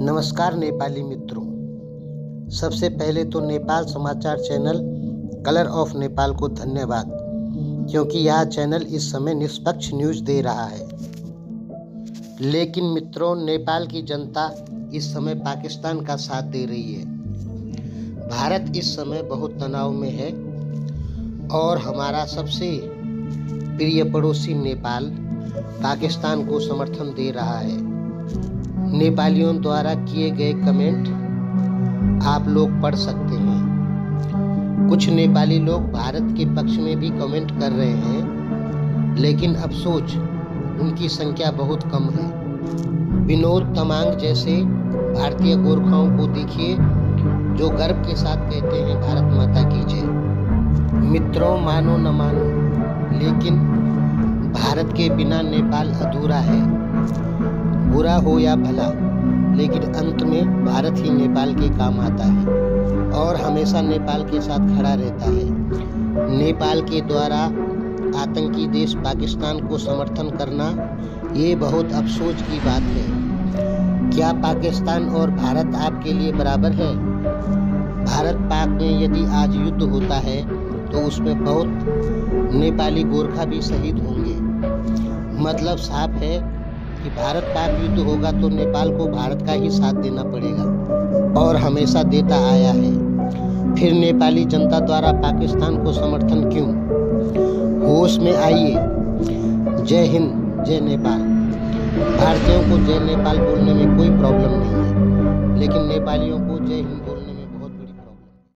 नमस्कार नेपाली मित्रों। सबसे पहले तो नेपाल समाचार चैनल कलर ऑफ़ नेपाल को धन्यवाद, क्योंकि यह चैनल इस समय निष्पक्ष न्यूज़ दे रहा है। लेकिन मित्रों, नेपाल की जनता इस समय पाकिस्तान का साथ दे रही है। भारत इस समय बहुत तनाव में है, और हमारा सबसे प्रिय पड़ोसी नेपाल पाकिस्तान को समर्थन दे रहा है। नेपालियों द्वारा किए गए कमेंट आप लोग पढ़ सकते हैं। कुछ नेपाली लोग भारत के पक्ष में भी कमेंट कर रहे हैं, लेकिन अफसोच उनकी संख्या बहुत कम है। विनोद तमांग जैसे भारतीय गोरखाओं को देखिए, जो गर्व के साथ कहते हैं, भारत माता की जय। मित्रों, मानो न मानो, लेकिन भारत के बिना नेपाल अधूरा है। बुरा हो या भला, लेकिन अंत में भारत ही नेपाल के काम आता है और हमेशा नेपाल के साथ खड़ा रहता है। नेपाल के द्वारा आतंकी देश पाकिस्तान को समर्थन करना, ये बहुत अफसोस की बात है। क्या पाकिस्तान और भारत आपके लिए बराबर है? भारत पाक में यदि आज युद्ध होता है तो उसमें बहुत नेपाली गोरखा भी शहीद होंगे। मतलब साफ़ है कि भारत पाक युद्ध होगा तो नेपाल को भारत का ही साथ देना पड़ेगा। और हमेशा देता आया है। फिर नेपाली जनता द्वारा पाकिस्तान को समर्थन क्यों? होश में आइए। जय हिंद, जय नेपाल। भारतीयों को जय नेपाल बोलने में कोई प्रॉब्लम नहीं है। लेकिन नेपालियों को जय हिंद